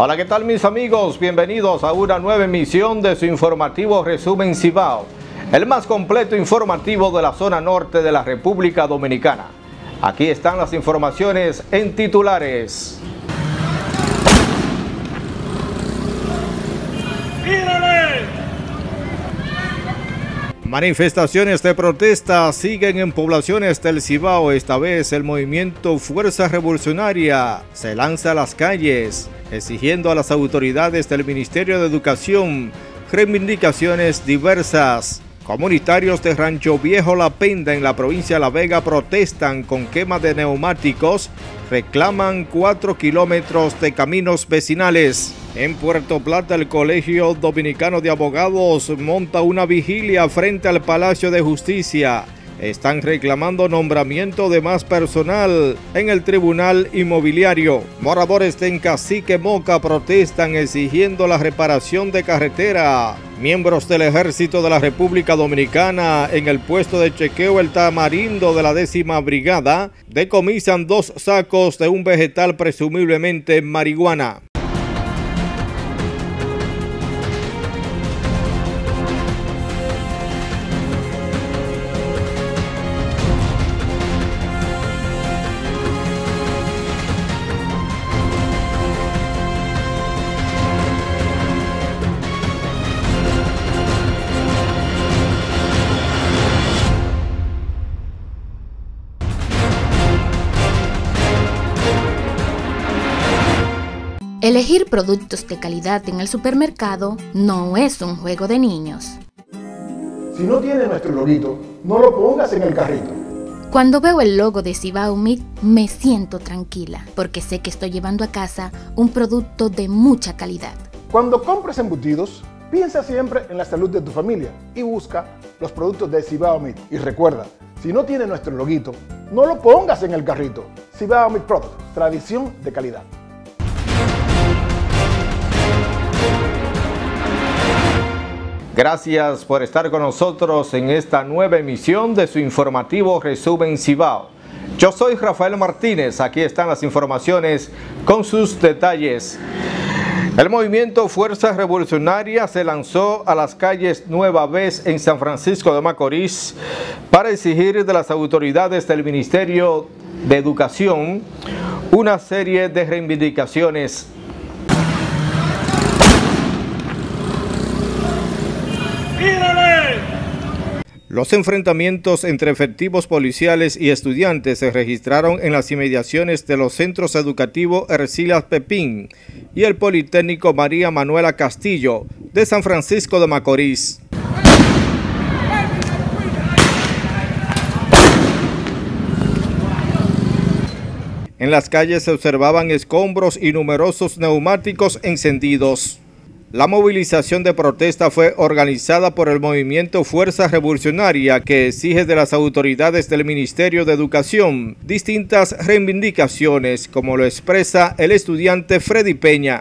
Hola, ¿qué tal mis amigos? Bienvenidos a una nueva emisión de su informativo Resumen Cibao, el más completo informativo de la zona norte de la República Dominicana. Aquí están las informaciones en titulares. Manifestaciones de protesta siguen en poblaciones del Cibao. Esta vez el movimiento Fuerza Revolucionaria se lanza a las calles exigiendo a las autoridades del Ministerio de Educación reivindicaciones diversas. Comunitarios de Rancho Viejo La Penda en la provincia de La Vega protestan con quema de neumáticos, reclaman 4 kilómetros de caminos vecinales. En Puerto Plata el Colegio Dominicano de Abogados monta una vigilia frente al Palacio de Justicia están reclamando nombramiento de más personal en el Tribunal Inmobiliario. Moradores de Cacique Moca protestan exigiendo la reparación de carretera. Miembros del Ejército de la República Dominicana en el puesto de chequeo El Tamarindo de la décima brigada decomisan dos sacos de un vegetal presumiblemente marihuana. Elegir productos de calidad en el supermercado no es un juego de niños. Si no tiene nuestro lorito, no lo pongas en el carrito. Cuando veo el logo de Cibao Meat, me siento tranquila, porque sé que estoy llevando a casa un producto de mucha calidad. Cuando compres embutidos, piensa siempre en la salud de tu familia y busca los productos de Cibao Meat. Y recuerda, si no tiene nuestro loguito, no lo pongas en el carrito. Cibao Meat Product, tradición de calidad. Gracias por estar con nosotros en esta nueva emisión de su informativo Resumen Cibao. Yo soy Rafael Martínez, aquí están las informaciones con sus detalles. El movimiento Fuerza Revolucionaria se lanzó a las calles Nueva Vez en San Francisco de Macorís para exigir de las autoridades del Ministerio de Educación una serie de reivindicaciones Los enfrentamientos entre efectivos policiales y estudiantes se registraron en las inmediaciones de los centros educativos Ercilas Pepín y el Politécnico María Manuela Castillo de San Francisco de Macorís. En las calles se observaban escombros y numerosos neumáticos encendidos. La movilización de protesta fue organizada por el movimiento Fuerza Revolucionaria que exige de las autoridades del Ministerio de Educación distintas reivindicaciones, como lo expresa el estudiante Freddy Peña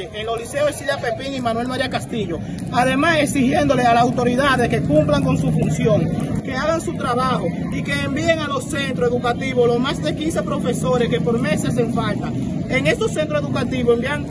en los liceos Silvia Pepín y Manuel María Castillo. Además, exigiéndole a las autoridades que cumplan con su función, que hagan su trabajo y que envíen a los centros educativos los más de 15 profesores que por meses hacen falta. En estos centros educativos envían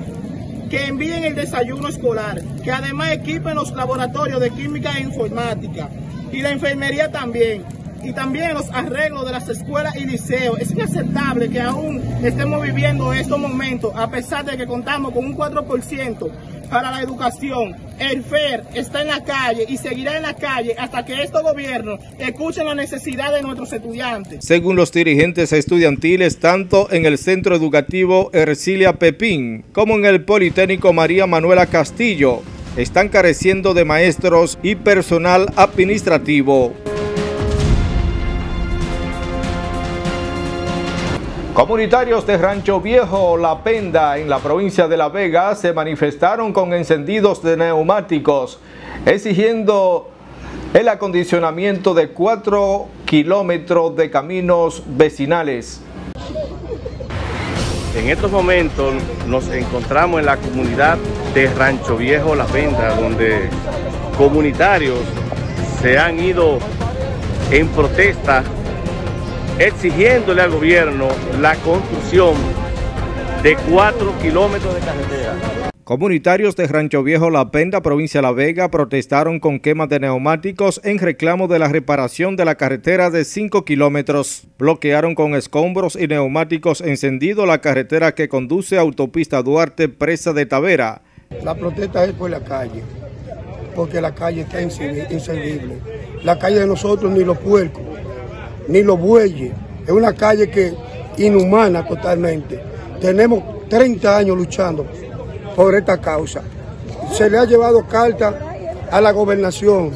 que envíen el desayuno escolar, que además equipen los laboratorios de química e informática y la enfermería también. Y también los arreglos de las escuelas y liceos. Es inaceptable que aún estemos viviendo estos momentos, a pesar de que contamos con un 4% para la educación. El FER está en la calle y seguirá en la calle hasta que estos gobiernos escuchen la necesidad de nuestros estudiantes. Según los dirigentes estudiantiles, tanto en el Centro Educativo Ercilia Pepín como en el Politécnico María Manuela Castillo, están careciendo de maestros y personal administrativo. Comunitarios de Rancho Viejo, La Penda, en la provincia de La Vega, se manifestaron con encendidos de neumáticos, exigiendo el acondicionamiento de 4 kilómetros de caminos vecinales. En estos momentos nos encontramos en la comunidad de Rancho Viejo, La Penda, donde comunitarios se han ido en protesta exigiéndole al gobierno la construcción de 4 kilómetros de carretera. Comunitarios de Rancho Viejo La Penda, provincia de La Vega, protestaron con quemas de neumáticos en reclamo de la reparación de la carretera de 5 kilómetros. Bloquearon con escombros y neumáticos encendidos la carretera que conduce a Autopista Duarte, presa de Tavera. La protesta es por la calle, porque la calle está inservible. La calle de nosotros ni los puercos, ni los bueyes. Es una calle que inhumana totalmente. Tenemos 30 años luchando por esta causa. Se le ha llevado carta a la gobernación,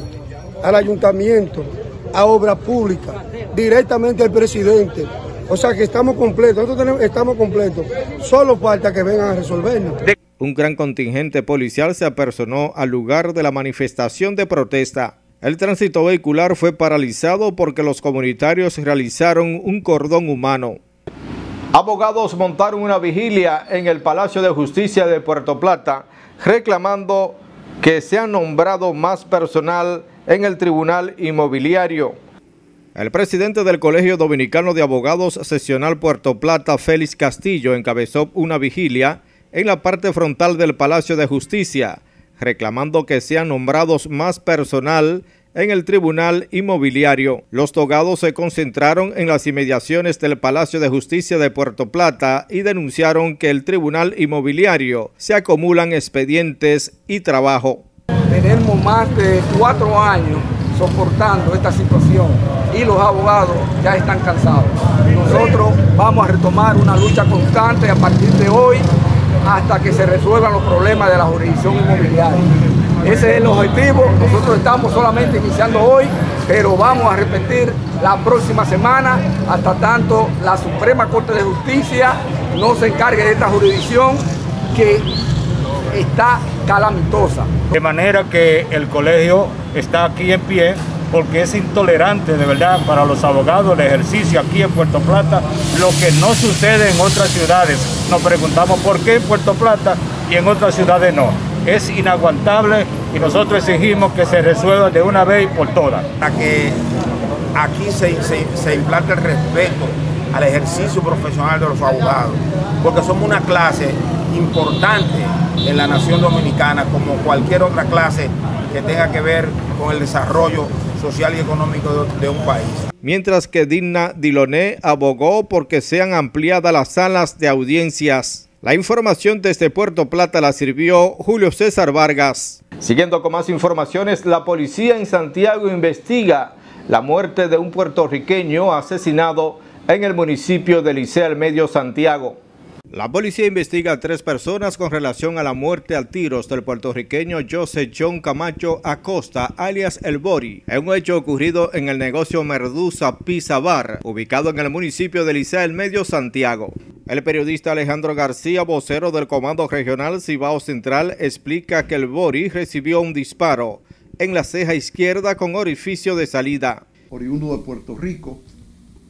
al ayuntamiento, a obra pública, directamente al presidente. O sea que estamos completos, nosotros estamos completos. Solo falta que vengan a resolvernos. Un gran contingente policial se apersonó al lugar de la manifestación de protesta. El tránsito vehicular fue paralizado porque los comunitarios realizaron un cordón humano. Abogados montaron una vigilia en el Palacio de Justicia de Puerto Plata reclamando que se ha nombrado más personal en el Tribunal Inmobiliario. El presidente del Colegio Dominicano de Abogados Sesional Puerto Plata, Félix Castillo, encabezó una vigilia en la parte frontal del Palacio de Justicia, reclamando que sean nombrados más personal en el Tribunal Inmobiliario. Los togados se concentraron en las inmediaciones del Palacio de Justicia de Puerto Plata y denunciaron que el Tribunal Inmobiliario se acumulan expedientes y trabajo. Tenemos más de cuatro años soportando esta situación y los abogados ya están cansados. Nosotros vamos a retomar una lucha constante a partir de hoy hasta que se resuelvan los problemas de la jurisdicción inmobiliaria. Ese es el objetivo. Nosotros estamos solamente iniciando hoy, pero vamos a repetir la próxima semana hasta tanto la Suprema Corte de Justicia no se encargue de esta jurisdicción que está calamitosa. De manera que el colegio está aquí en pie porque es intolerante de verdad para los abogados el ejercicio aquí en Puerto Plata, lo que no sucede en otras ciudades. Nos preguntamos por qué en Puerto Plata y en otras ciudades no. Es inaguantable y nosotros exigimos que se resuelva de una vez y por todas. Para que aquí se, se, implante el respeto al ejercicio profesional de los abogados, porque somos una clase importante en la nación dominicana como cualquier otra clase que tenga que ver con el desarrollo social y económico de, un país. Mientras que Digna Diloné abogó porque sean ampliadas las salas de audiencias. La información desde Puerto Plata la sirvió Julio César Vargas. Siguiendo con más informaciones, la policía en Santiago investiga la muerte de un puertorriqueño asesinado en el municipio de Licea al Medio Santiago. La policía investiga a tres personas con relación a la muerte al tiros del puertorriqueño José John Camacho Acosta, alias El Bori, en un hecho ocurrido en el negocio Merduza Pizza Bar, ubicado en el municipio de Licea el Medio, Santiago. El periodista Alejandro García, vocero del Comando Regional Cibao Central, explica que El Bori recibió un disparo en la ceja izquierda con orificio de salida. Oriundo de Puerto Rico,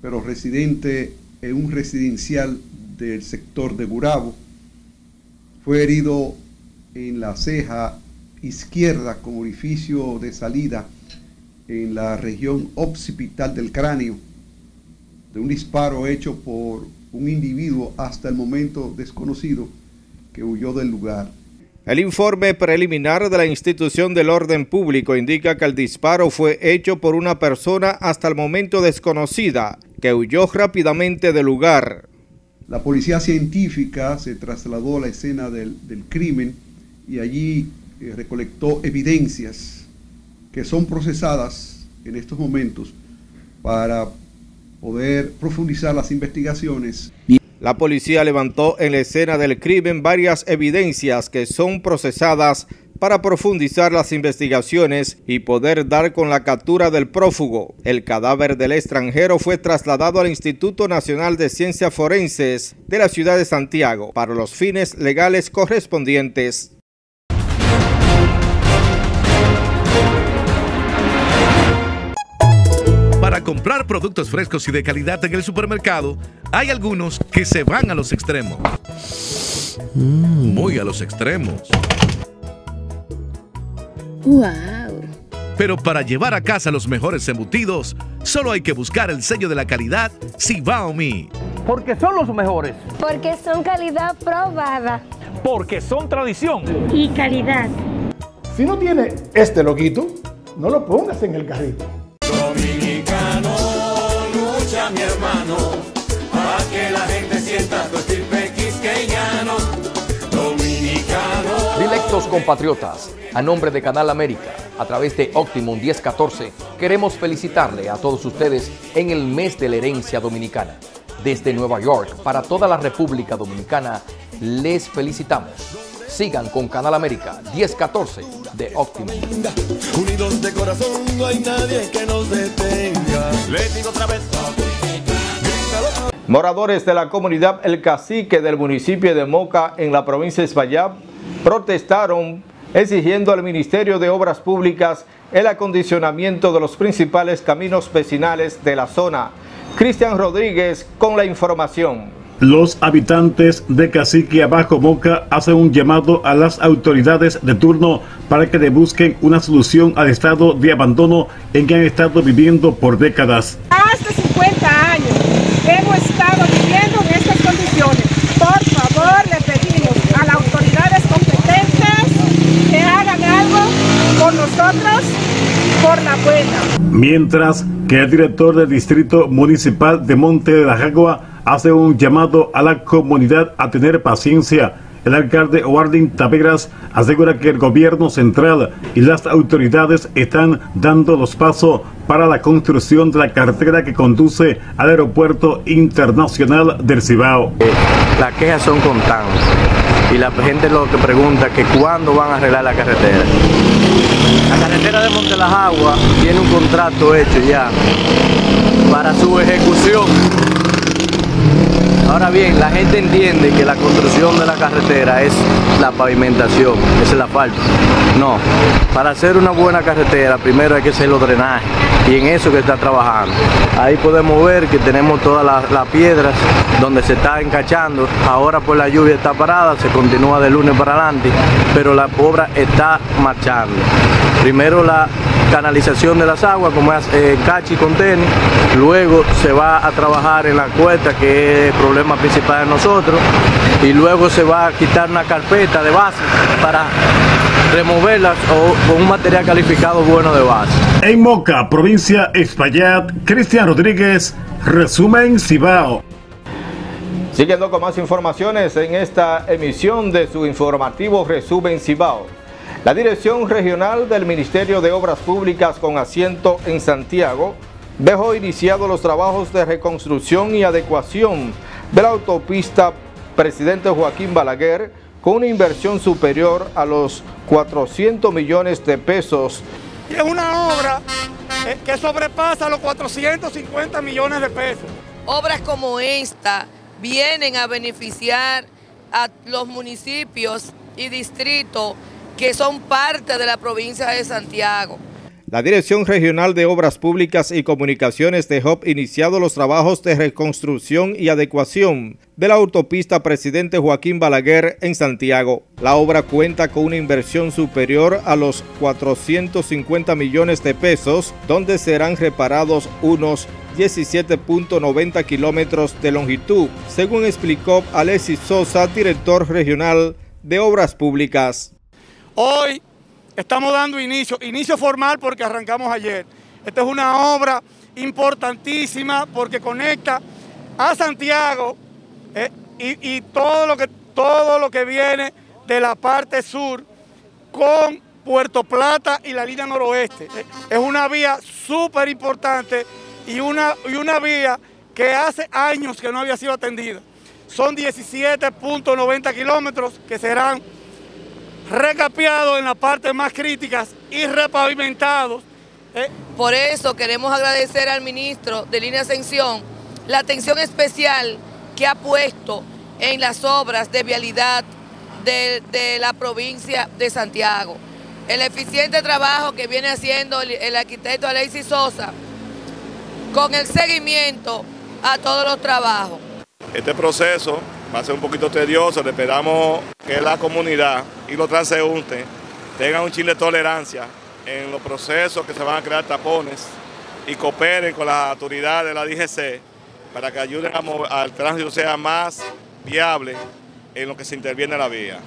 pero residente en un residencial del sector de Gurabo. Fue herido en la ceja izquierda con orificio de salida en la región occipital del cráneo de un disparo hecho por un individuo hasta el momento desconocido que huyó del lugar. El informe preliminar de la institución del orden público indica que el disparo fue hecho por una persona hasta el momento desconocida que huyó rápidamente del lugar. La policía científica se trasladó a la escena del, crimen y allí eh, recolectó evidencias que son procesadas en estos momentos para poder profundizar las investigaciones. La policía levantó en la escena del crimen varias evidencias que son procesadas para profundizar las investigaciones y poder dar con la captura del prófugo. El cadáver del extranjero fue trasladado al Instituto Nacional de Ciencias Forenses de la ciudad de Santiago para los fines legales correspondientes. Para comprar productos frescos y de calidad en el supermercado, hay algunos que se van a los extremos. Muy a los extremos. ¡Wow! Pero para llevar a casa los mejores embutidos, solo hay que buscar el sello de la calidad Sibao Porque son los mejores. Porque son calidad probada. Porque son tradición. Y calidad. Si no tiene este loguito, no lo pongas en el carrito. Compatriotas, a nombre de Canal América, a través de Optimum 1014, queremos felicitarle a todos ustedes en el mes de la herencia dominicana. Desde Nueva York para toda la República Dominicana, les felicitamos. Sigan con Canal América 1014 de Optimum. Unidos de corazón, no hay nadie que nos detenga. Les digo otra vez. Moradores de la comunidad El Cacique del municipio de Moca en la provincia de Espaillat protestaron exigiendo al Ministerio de Obras Públicas el acondicionamiento de los principales caminos vecinales de la zona. Cristian Rodríguez con la información. Los habitantes de Cacique Abajo Moca hacen un llamado a las autoridades de turno para que le busquen una solución al estado de abandono en que han estado viviendo por décadas. Hace 50 años hemos estado viviendo en estas condiciones. Por favor, le pedimos a las autoridades competentes que hagan algo por nosotros por la buena. Mientras que el director del Distrito Municipal de Monte de la Jagua hace un llamado a la comunidad a tener paciencia. El alcalde Warding Taveras asegura que el gobierno central y las autoridades están dando los pasos para la construcción de la carretera que conduce al aeropuerto internacional del Cibao. Las quejas son constantes y la gente lo que pregunta es que cuándo van a arreglar la carretera. La carretera de Monte las Aguas tiene un contrato hecho ya para su ejecución. Ahora bien, la gente entiende que la construcción de la carretera es la pavimentación, es el asfalto. No, para hacer una buena carretera primero hay que hacer los drenajes y en eso que está trabajando. Ahí podemos ver que tenemos todas las, las piedras donde se está encachando. Ahora por la lluvia está parada, se continúa de lunes para adelante, pero la obra está marchando. Primero la canalización de las aguas, como es eh, cachi con tenis, luego se va a trabajar en la cuesta, que es el problema principal de nosotros, y luego se va a quitar una carpeta de base para removerlas o con un material calificado bueno de base. En Moca, provincia Espaillat, Cristian Rodríguez, resumen Cibao. Siguiendo con más informaciones en esta emisión de su informativo Resumen Cibao. La Dirección Regional del Ministerio de Obras Públicas con asiento en Santiago dejó iniciados los trabajos de reconstrucción y adecuación de la autopista Presidente Joaquín Balaguer con una inversión superior a los 400 millones de pesos. Y es una obra eh, que sobrepasa los 450 millones de pesos. Obras como esta vienen a beneficiar a los municipios y distritos que son parte de la provincia de Santiago. La Dirección Regional de Obras Públicas y Comunicaciones dejó iniciados los trabajos de reconstrucción y adecuación de la autopista Presidente Joaquín Balaguer en Santiago. La obra cuenta con una inversión superior a los 450 millones de pesos, donde serán reparados unos 17.90 kilómetros de longitud, según explicó Alexis Sosa, director regional de Obras Públicas. Hoy estamos dando inicio, inicio formal porque arrancamos ayer. Esta es una obra importantísima porque conecta a Santiago eh, y, todo, lo que, todo lo que viene de la parte sur con Puerto Plata y la línea noroeste. Eh, es una vía súper importante y una, y una vía que hace años que no había sido atendida. Son 17.90 kilómetros que serán recapeados en las partes más críticas y repavimentados. ¿eh? Por eso queremos agradecer al ministro de Línea Ascensión la atención especial que ha puesto en las obras de vialidad de, de, la provincia de Santiago. El eficiente trabajo que viene haciendo el, el arquitecto Alexis Sosa con el seguimiento a todos los trabajos. Este proceso va a ser un poquito tedioso, le esperamos que la comunidad y los transeúntes tengan un chile de tolerancia en los procesos que se van a crear tapones y cooperen con las autoridades de la DGC para que ayuden al tránsito sea más viable en lo que se interviene en la vía.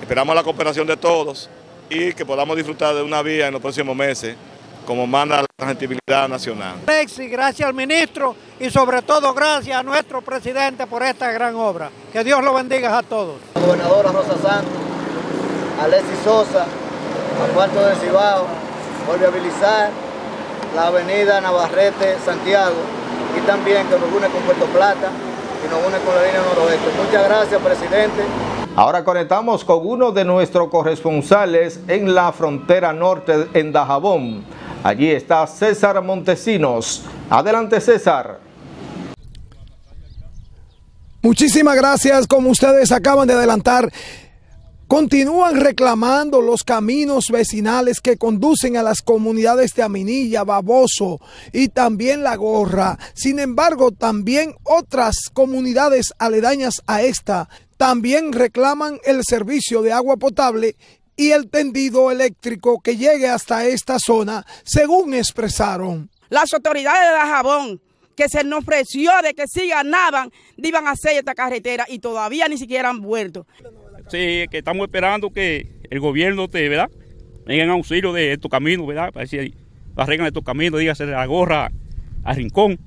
Esperamos la cooperación de todos y que podamos disfrutar de una vía en los próximos meses, como manda la transitibilidad nacional. Gracias al ministro y sobre todo gracias a nuestro presidente por esta gran obra. Que Dios lo bendiga a todos. La gobernadora Rosa Santos, Alexis Sosa, a cuarto de Cibao, por viabilizar la avenida Navarrete Santiago y también que nos une con Puerto Plata y nos une con la línea noroeste. Muchas gracias, presidente. Ahora conectamos con uno de nuestros corresponsales en la frontera norte en Dajabón. Allí está César Montesinos. Adelante, César. Muchísimas gracias. Como ustedes acaban de adelantar, Continúan reclamando los caminos vecinales que conducen a las comunidades de Aminilla, Baboso y también La Gorra. Sin embargo, también otras comunidades aledañas a esta también reclaman el servicio de agua potable y el tendido eléctrico que llegue hasta esta zona, según expresaron. Las autoridades de Dajabón que se nos ofreció de que si ganaban, iban a hacer esta carretera y todavía ni siquiera han vuelto. Sí, que estamos esperando que el gobierno te, ¿verdad? Venga en auxilio de estos caminos, ¿verdad? Para decir, arreglan estos caminos, dígase la gorra a Rincón,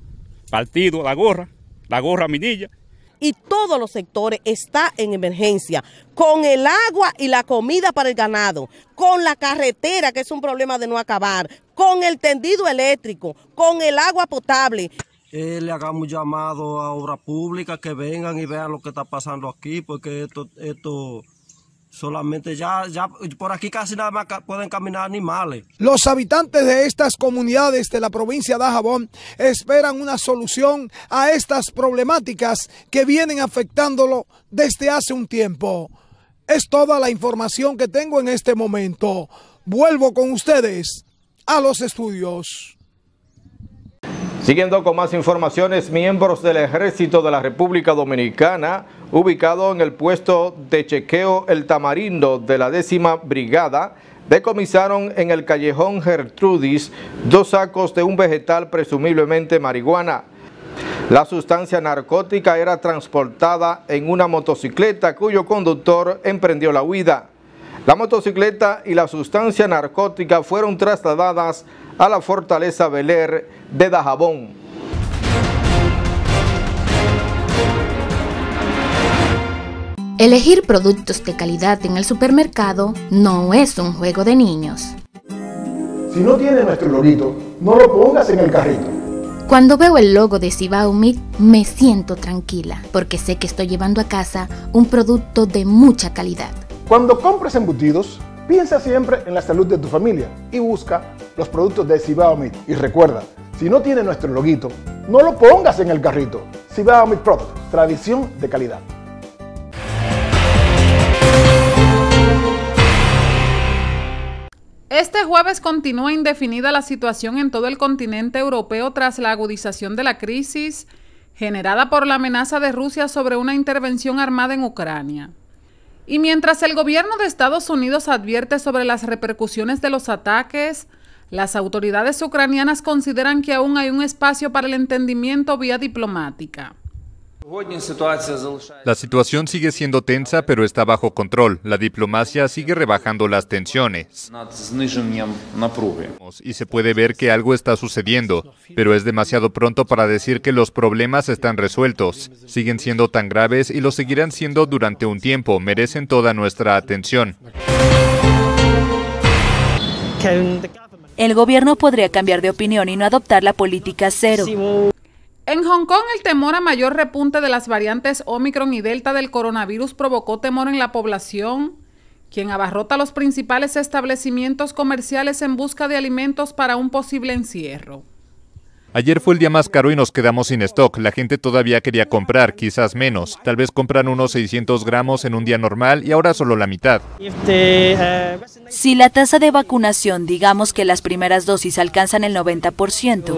partido la gorra, la gorra a Minilla. Y todos los sectores está en emergencia, con el agua y la comida para el ganado, con la carretera, que es un problema de no acabar, con el tendido eléctrico, con el agua potable. Eh, le hagamos llamado a obra pública que vengan y vean lo que está pasando aquí, porque esto, esto solamente ya, ya por aquí casi nada más pueden caminar animales. Los habitantes de estas comunidades de la provincia de Ajabón esperan una solución a estas problemáticas que vienen afectándolo desde hace un tiempo. Es toda la información que tengo en este momento. Vuelvo con ustedes a los estudios. Siguiendo con más informaciones, miembros del Ejército de la República Dominicana, ubicado en el puesto de chequeo El Tamarindo de la décima brigada, decomisaron en el callejón Gertrudis dos sacos de un vegetal presumiblemente marihuana. La sustancia narcótica era transportada en una motocicleta cuyo conductor emprendió la huida. La motocicleta y la sustancia narcótica fueron trasladadas a la fortaleza Beler de Dajabón. Elegir productos de calidad en el supermercado no es un juego de niños. Si no tiene nuestro loguito, no lo pongas en el carrito. Cuando veo el logo de Cibao Meat me siento tranquila porque sé que estoy llevando a casa un producto de mucha calidad. Cuando compres embutidos, piensa siempre en la salud de tu familia y busca los productos de Cibao Meat. Y recuerda, si no tiene nuestro loguito, no lo pongas en el carrito. Cibao Meat Product, tradición de calidad. Este jueves continúa indefinida la situación en todo el continente europeo tras la agudización de la crisis generada por la amenaza de Rusia sobre una intervención armada en Ucrania. Y mientras el gobierno de Estados Unidos advierte sobre las repercusiones de los ataques, las autoridades ucranianas consideran que aún hay un espacio para el entendimiento vía diplomática. La situación sigue siendo tensa, pero está bajo control. La diplomacia sigue rebajando las tensiones. Y se puede ver que algo está sucediendo, pero es demasiado pronto para decir que los problemas están resueltos. Siguen siendo tan graves y lo seguirán siendo durante un tiempo. Merecen toda nuestra atención. El gobierno podría cambiar de opinión y no adoptar la política cero. En Hong Kong, el temor a mayor repunte de las variantes Omicron y Delta del coronavirus provocó temor en la población, quien abarrota los principales establecimientos comerciales en busca de alimentos para un posible encierro. Ayer fue el día más caro y nos quedamos sin stock. La gente todavía quería comprar, quizás menos. Tal vez compran unos 600 gramos en un día normal y ahora solo la mitad. Si la tasa de vacunación, digamos que las primeras dosis alcanzan el 90%,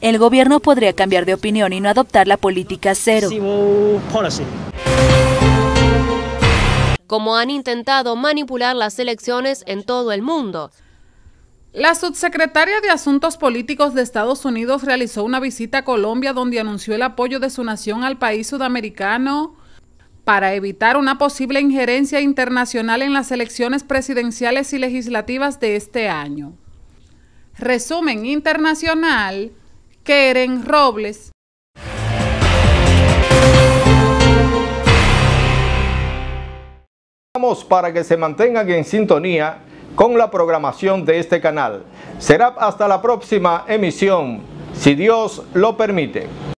el gobierno podría cambiar de opinión y no adoptar la política cero. Como han intentado manipular las elecciones en todo el mundo. La subsecretaria de Asuntos Políticos de Estados Unidos realizó una visita a Colombia donde anunció el apoyo de su nación al país sudamericano para evitar una posible injerencia internacional en las elecciones presidenciales y legislativas de este año. Resumen internacional, Keren Robles. Vamos para que se mantengan en sintonía con la programación de este canal. Será hasta la próxima emisión, si Dios lo permite.